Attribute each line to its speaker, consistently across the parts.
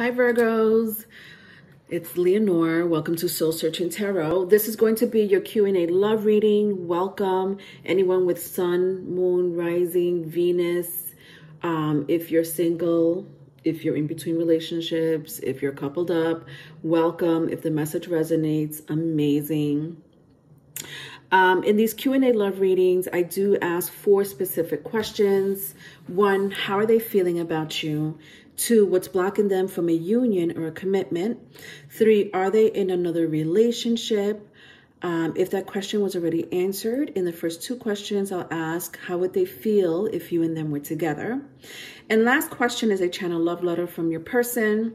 Speaker 1: Hi, Virgos. It's Leonor. Welcome to Soul Searching Tarot. This is going to be your Q&A love reading. Welcome anyone with sun, moon, rising, Venus. Um, if you're single, if you're in between relationships, if you're coupled up, welcome. If the message resonates, amazing. Um, in these Q&A love readings, I do ask four specific questions. One, how are they feeling about you? Two, what's blocking them from a union or a commitment? Three, are they in another relationship? Um, if that question was already answered in the first two questions, I'll ask how would they feel if you and them were together? And last question is a channel love letter from your person.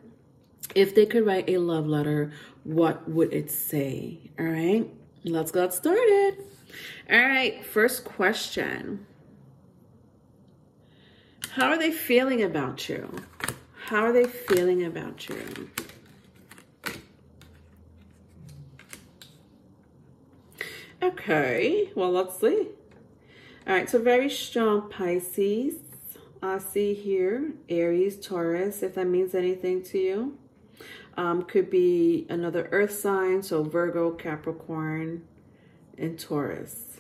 Speaker 1: If they could write a love letter, what would it say? All right, let's get started. All right, first question. How are they feeling about you? How are they feeling about you? Okay, well, let's see. All right, so very strong Pisces. I see here Aries, Taurus, if that means anything to you. Um, could be another earth sign, so Virgo, Capricorn, and Taurus.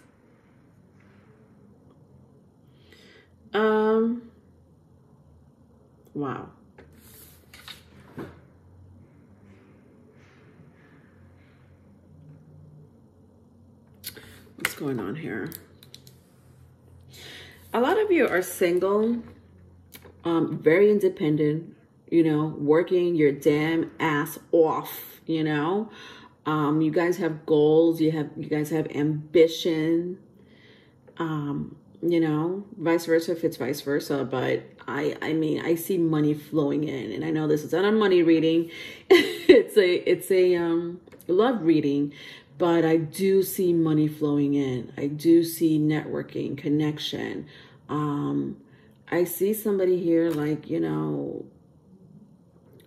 Speaker 1: Um, wow. What's going on here? A lot of you are single, um, very independent, you know, working your damn ass off, you know. Um, you guys have goals, you have you guys have ambition. Um, you know, vice versa if it's vice versa, but I I mean, I see money flowing in and I know this is not a money reading. it's a it's a um love reading, but I do see money flowing in. I do see networking, connection. Um, I see somebody here like, you know,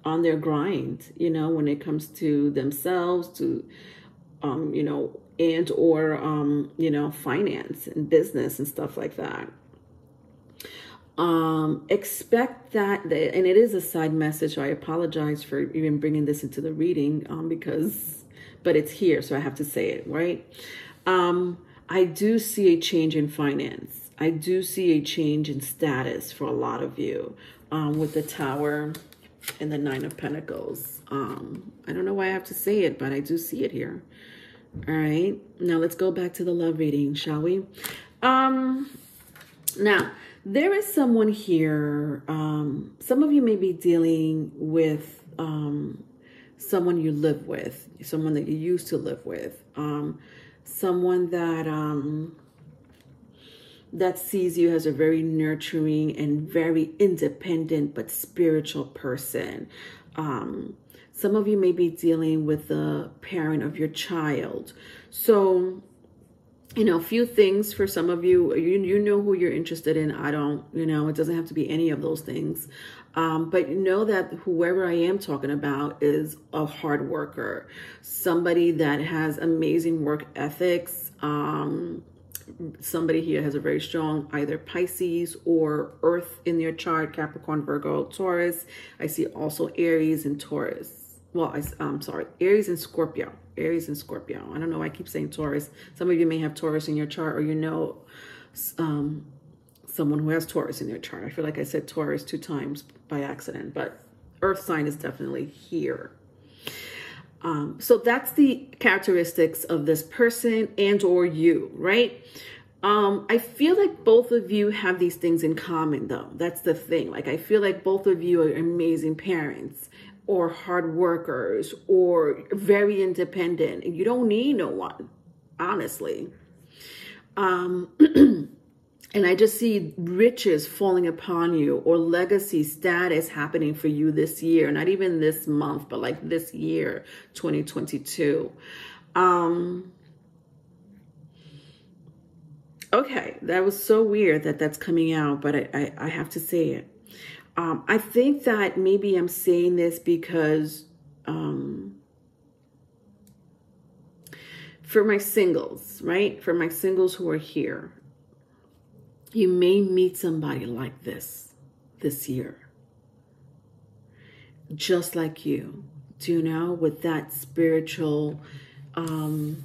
Speaker 1: on their grind, you know, when it comes to themselves, to, um, you know, and or, um, you know, finance and business and stuff like that. Um, expect that, and it is a side message. So I apologize for even bringing this into the reading um, because but it's here, so I have to say it, right? Um, I do see a change in finance. I do see a change in status for a lot of you um, with the Tower and the Nine of Pentacles. Um, I don't know why I have to say it, but I do see it here. All right. Now let's go back to the love reading, shall we? Um, now, there is someone here. Um, some of you may be dealing with um, someone you live with, someone that you used to live with, um, someone that um, that sees you as a very nurturing and very independent but spiritual person. Um, some of you may be dealing with the parent of your child. So, you know, a few things for some of you, you, you know who you're interested in. I don't, you know, it doesn't have to be any of those things. Um, but know that whoever I am talking about is a hard worker, somebody that has amazing work ethics. Um, somebody here has a very strong either Pisces or Earth in their chart, Capricorn, Virgo, Taurus. I see also Aries and Taurus. Well, I, I'm sorry, Aries and Scorpio. Aries and Scorpio. I don't know. Why I keep saying Taurus. Some of you may have Taurus in your chart or you know um, someone who has Taurus in their chart. I feel like I said Taurus two times by accident, but earth sign is definitely here. Um, so that's the characteristics of this person and or you, right? Um, I feel like both of you have these things in common though. That's the thing. Like I feel like both of you are amazing parents or hard workers or very independent. You don't need no one, honestly. Um And I just see riches falling upon you or legacy status happening for you this year, not even this month, but like this year, 2022. Um, okay, that was so weird that that's coming out, but I, I, I have to say it. Um, I think that maybe I'm saying this because um, for my singles, right? For my singles who are here, you may meet somebody like this this year. just like you. Do you know? With that spiritual um,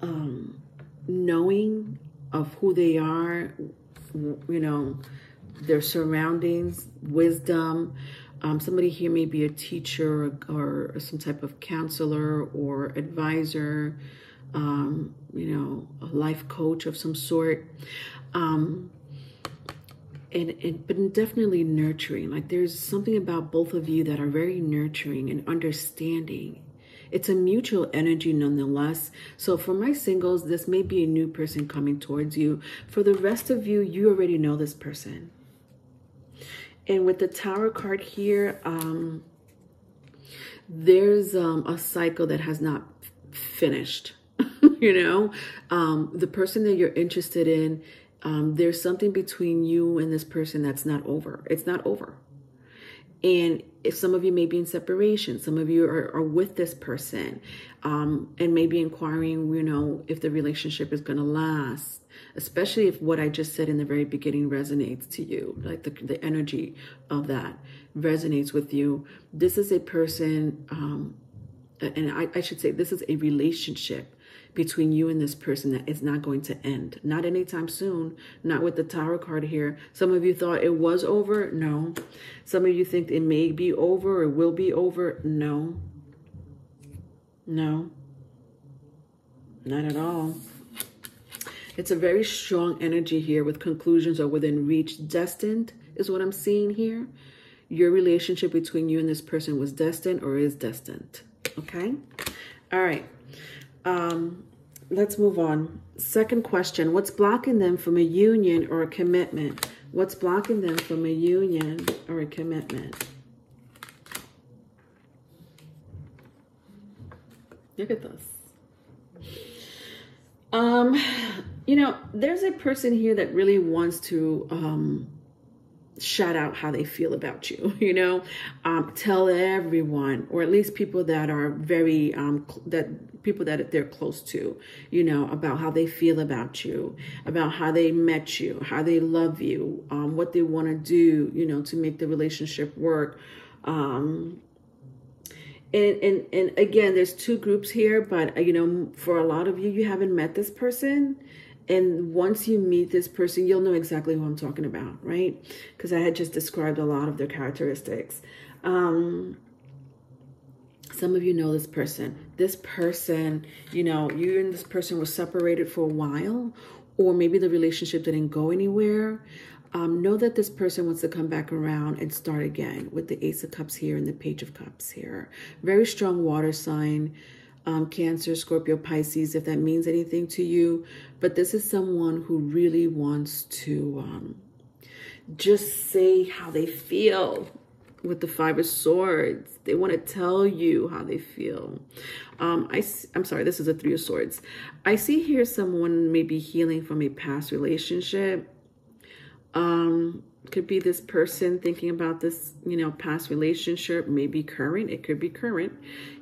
Speaker 1: um, knowing of who they are, you know, their surroundings, wisdom. Um, somebody here may be a teacher or, or, some type of counselor or advisor, um, you know, a life coach of some sort. Um, and, and but definitely nurturing. Like there's something about both of you that are very nurturing and understanding it's a mutual energy nonetheless. So for my singles, this may be a new person coming towards you. For the rest of you, you already know this person. And with the Tower card here, um, there's um, a cycle that has not finished. you know, um, the person that you're interested in, um, there's something between you and this person that's not over. It's not over. And if some of you may be in separation, some of you are, are with this person um, and maybe inquiring, you know, if the relationship is going to last, especially if what I just said in the very beginning resonates to you, like the, the energy of that resonates with you. This is a person, um, and I, I should say, this is a relationship between you and this person that is not going to end. Not anytime soon. Not with the Tower card here. Some of you thought it was over. No. Some of you think it may be over or will be over. No. No. Not at all. It's a very strong energy here with conclusions are within reach. Destined is what I'm seeing here. Your relationship between you and this person was destined or is destined. Okay? All right. Um, let's move on. Second question What's blocking them from a union or a commitment? What's blocking them from a union or a commitment? Look at this. Um, you know, there's a person here that really wants to um shout out how they feel about you you know? Um, tell everyone or at least people that are very um, that people that they're close to you know about how they feel about you about how they met you how they love you um, what they want to do you know to make the relationship work. Um, and, and and again there's two groups here but uh, you know for a lot of you you haven't met this person and once you meet this person, you'll know exactly who I'm talking about, right? Because I had just described a lot of their characteristics. Um, some of you know this person. This person, you know, you and this person were separated for a while, or maybe the relationship didn't go anywhere. Um, know that this person wants to come back around and start again with the Ace of Cups here and the Page of Cups here. Very strong water sign um, Cancer, Scorpio, Pisces, if that means anything to you. But this is someone who really wants to um, just say how they feel with the Five of Swords. They want to tell you how they feel. Um, I, I'm sorry, this is a Three of Swords. I see here someone maybe healing from a past relationship. Um, could be this person thinking about this, you know, past relationship, maybe current, it could be current,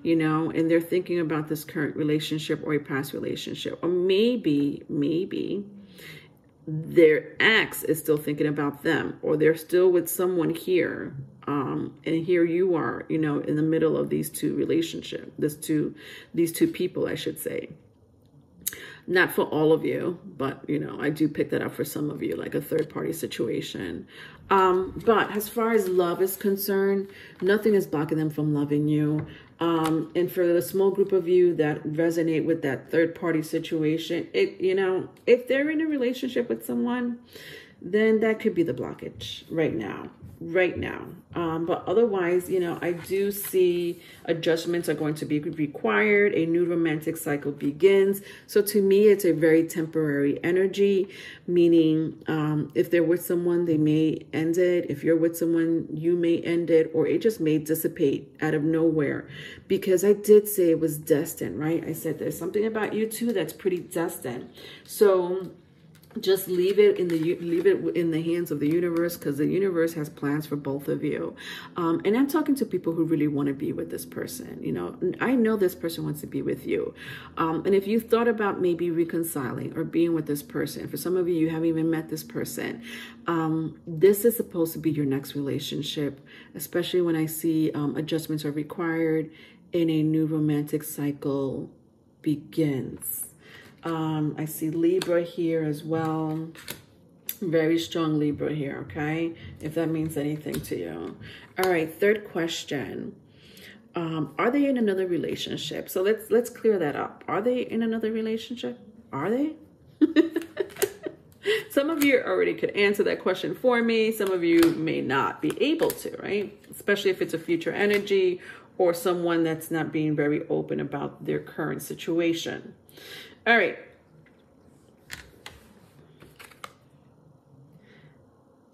Speaker 1: you know, and they're thinking about this current relationship or a past relationship. Or maybe, maybe their ex is still thinking about them or they're still with someone here. Um, and here you are, you know, in the middle of these two relationships, this two, these two people, I should say not for all of you, but you know, I do pick that up for some of you, like a third party situation. Um, but as far as love is concerned, nothing is blocking them from loving you. Um, and for the small group of you that resonate with that third party situation, it you know, if they're in a relationship with someone, then that could be the blockage right now right now. Um, but otherwise, you know, I do see adjustments are going to be required. A new romantic cycle begins. So to me, it's a very temporary energy, meaning um, if they're with someone, they may end it. If you're with someone, you may end it, or it just may dissipate out of nowhere. Because I did say it was destined, right? I said there's something about you too that's pretty destined. So just leave it in the leave it in the hands of the universe because the universe has plans for both of you. Um, and i'm talking to people who really want to be with this person you know? I know this person wants to be with you. Um, and if you thought about maybe reconciling or being with this person for some of you you haven't even met this person um, this is supposed to be your next relationship especially when i see um, adjustments are required in a new romantic cycle begins um, I see Libra here as well. Very strong Libra here, okay? If that means anything to you. All right, third question. Um, are they in another relationship? So let's let's clear that up. Are they in another relationship? Are they? Some of you already could answer that question for me. Some of you may not be able to, right? Especially if it's a future energy or someone that's not being very open about their current situation. All right.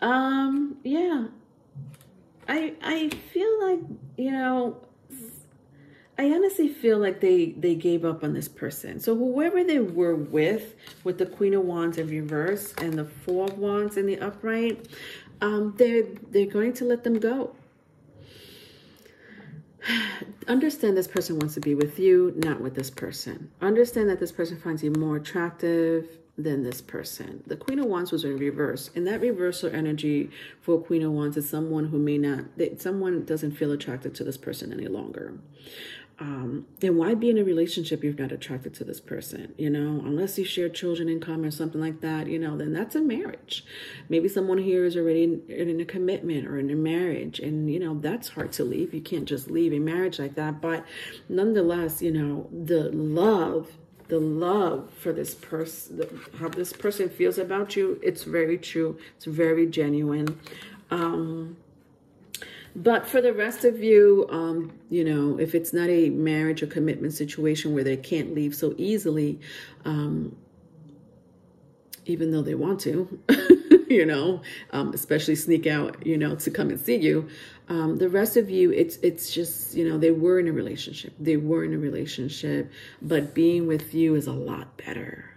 Speaker 1: Um, yeah. I I feel like, you know, I honestly feel like they they gave up on this person. So whoever they were with, with the Queen of Wands in reverse and the Four of Wands in the upright, um, they're they're going to let them go understand this person wants to be with you, not with this person. Understand that this person finds you more attractive than this person. The Queen of Wands was in reverse. And that reversal energy for Queen of Wands is someone who may not, someone doesn't feel attracted to this person any longer um, then why be in a relationship you're not attracted to this person? You know, unless you share children in common or something like that, you know, then that's a marriage. Maybe someone here is already in, in a commitment or in a marriage, and you know, that's hard to leave. You can't just leave a marriage like that. But nonetheless, you know, the love the love for this person, how this person feels about you, it's very true. It's very genuine. Um, but for the rest of you, um, you know, if it's not a marriage or commitment situation where they can't leave so easily, um, even though they want to, you know, um, especially sneak out, you know, to come and see you. Um, the rest of you, it's it's just, you know, they were in a relationship. They were in a relationship, but being with you is a lot better.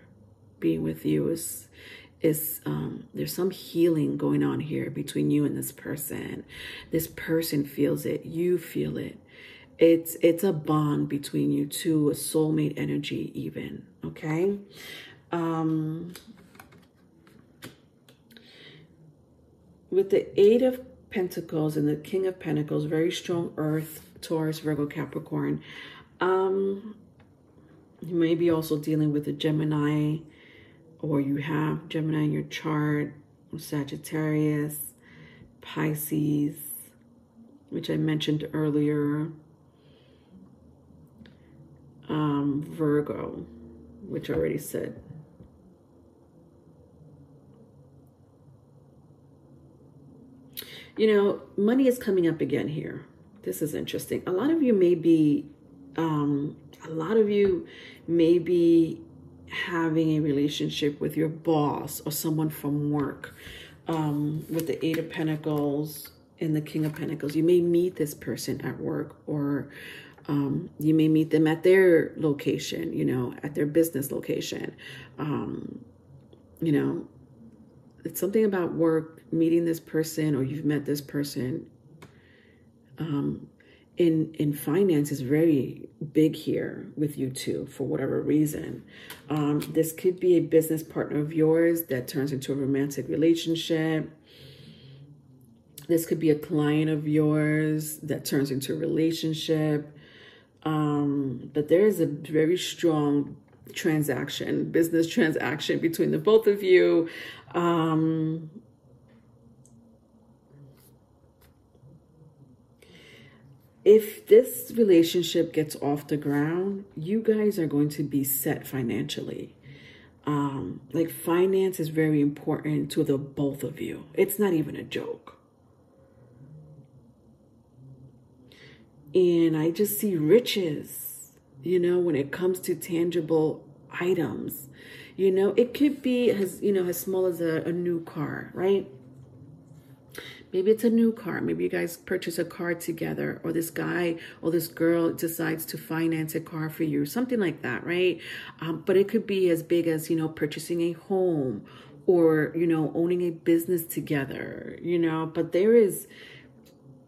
Speaker 1: Being with you is is um, there's some healing going on here between you and this person. This person feels it, you feel it. It's it's a bond between you two, a soulmate energy, even. Okay. Um, with the Eight of Pentacles and the King of Pentacles, very strong Earth, Taurus, Virgo, Capricorn. Um, you may be also dealing with a Gemini or you have Gemini in your chart, Sagittarius, Pisces, which I mentioned earlier, um, Virgo, which I already said. You know, money is coming up again here. This is interesting. A lot of you may be, um, a lot of you may be having a relationship with your boss or someone from work um, with the Eight of Pentacles and the King of Pentacles. You may meet this person at work or um, you may meet them at their location, you know, at their business location. Um, you know, it's something about work, meeting this person or you've met this person. Um, in in finance is very big here with you two for whatever reason. Um, this could be a business partner of yours that turns into a romantic relationship. This could be a client of yours that turns into a relationship. Um, but there is a very strong transaction, business transaction between the both of you. Um, if this relationship gets off the ground, you guys are going to be set financially. Um, like finance is very important to the both of you. It's not even a joke. And I just see riches, you know, when it comes to tangible items. You know, it could be as, you know, as small as a, a new car, right? Maybe it's a new car. Maybe you guys purchase a car together, or this guy or this girl decides to finance a car for you, something like that, right? Um, but it could be as big as, you know, purchasing a home or, you know, owning a business together, you know, but there is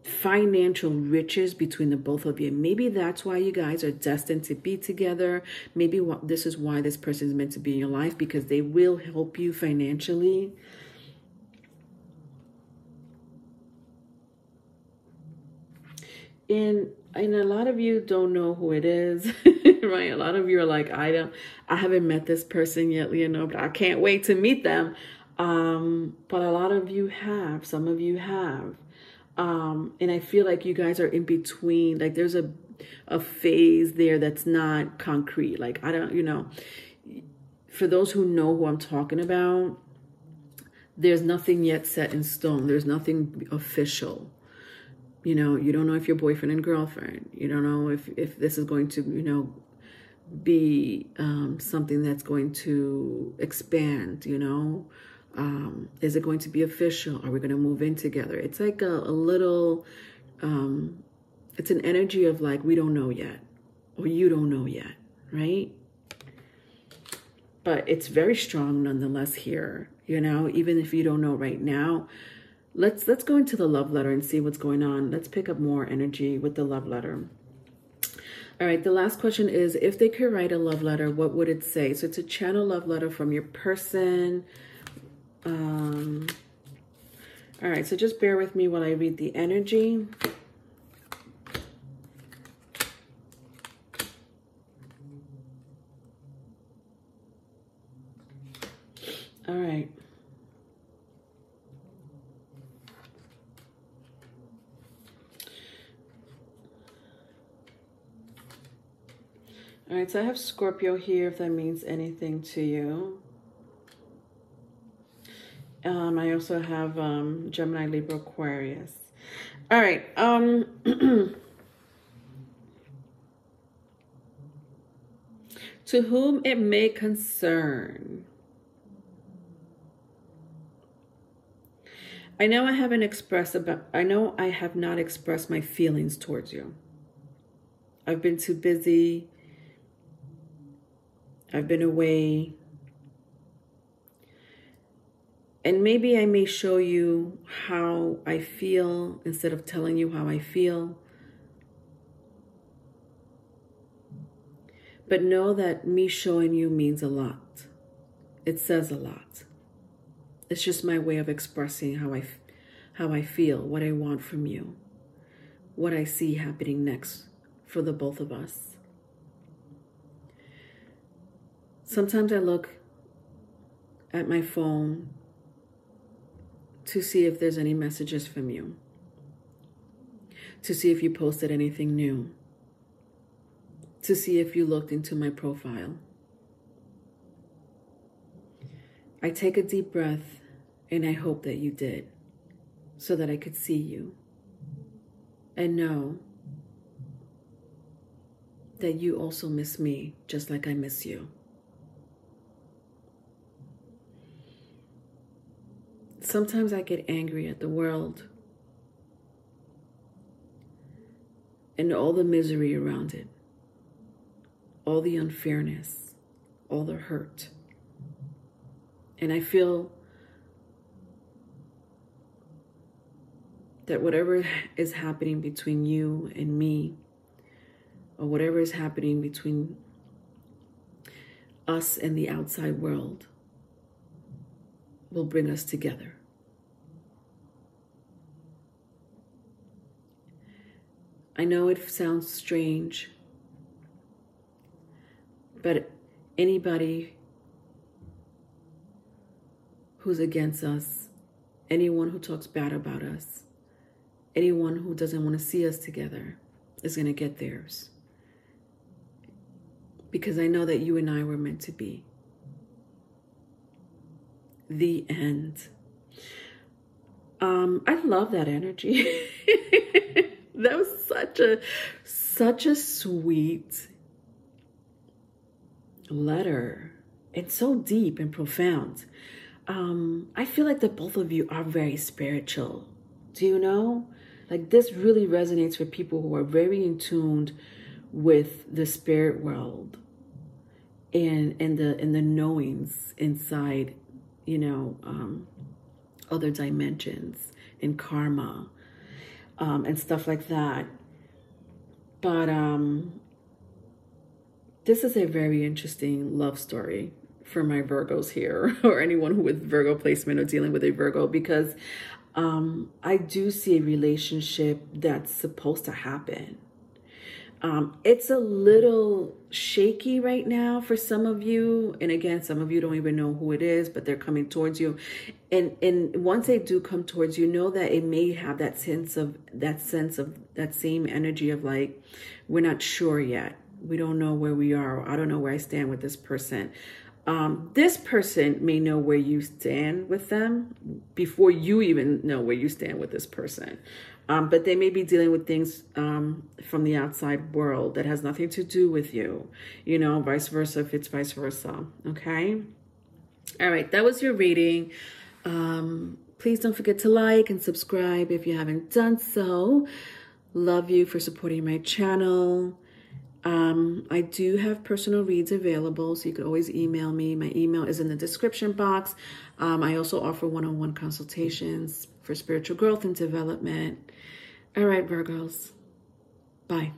Speaker 1: financial riches between the both of you. Maybe that's why you guys are destined to be together. Maybe this is why this person is meant to be in your life because they will help you financially. And and a lot of you don't know who it is, right? A lot of you are like, I don't, I haven't met this person yet, you but I can't wait to meet them. Um, but a lot of you have, some of you have. Um, and I feel like you guys are in between. Like there's a a phase there that's not concrete. Like I don't, you know, for those who know who I'm talking about, there's nothing yet set in stone. There's nothing official. You know, you don't know if you're boyfriend and girlfriend. You don't know if if this is going to, you know, be um, something that's going to expand. You know, um, is it going to be official? Are we going to move in together? It's like a, a little, um, it's an energy of like, we don't know yet, or you don't know yet, right? But it's very strong nonetheless here, you know, even if you don't know right now. Let's let's go into the love letter and see what's going on. Let's pick up more energy with the love letter. All right, the last question is if they could write a love letter, what would it say? So it's a channel love letter from your person, um, all right, so just bear with me while I read the energy. All right. All right, so I have Scorpio here if that means anything to you. Um, I also have um, Gemini, Libra, Aquarius. All right. Um, to whom it may concern. I know I haven't expressed about I know I have not expressed my feelings towards you. I've been too busy. I've been away. And maybe I may show you how I feel instead of telling you how I feel. But know that me showing you means a lot. It says a lot. It's just my way of expressing how I, how I feel, what I want from you, what I see happening next for the both of us. Sometimes I look at my phone to see if there's any messages from you, to see if you posted anything new, to see if you looked into my profile. I take a deep breath and I hope that you did so that I could see you and know that you also miss me just like I miss you. Sometimes I get angry at the world and all the misery around it, all the unfairness, all the hurt. And I feel that whatever is happening between you and me, or whatever is happening between us and the outside world, will bring us together. I know it sounds strange, but anybody who's against us, anyone who talks bad about us, anyone who doesn't want to see us together is going to get theirs. Because I know that you and I were meant to be. The end. Um, I love that energy. that was such a such a sweet letter. It's so deep and profound. Um, I feel like that both of you are very spiritual. Do you know? Like this really resonates with people who are very in tuned with the spirit world and and the and the knowings inside you know, um, other dimensions and karma um, and stuff like that. But um, this is a very interesting love story for my Virgos here, or anyone who with Virgo placement or dealing with a Virgo, because um, I do see a relationship that's supposed to happen. Um, it's a little shaky right now for some of you, and again, some of you don't even know who it is, but they're coming towards you. And and once they do come towards you, know that it may have that sense of that sense of that same energy of like we're not sure yet. We don't know where we are. I don't know where I stand with this person. Um, this person may know where you stand with them before you even know where you stand with this person. Um, but they may be dealing with things um, from the outside world that has nothing to do with you, you know, vice versa if it's vice versa. Okay. All right. That was your reading. Um, please don't forget to like and subscribe if you haven't done so. Love you for supporting my channel. Um, I do have personal reads available, so you could always email me. My email is in the description box. Um, I also offer one on one consultations for spiritual growth and development. All right, Virgos. Bye.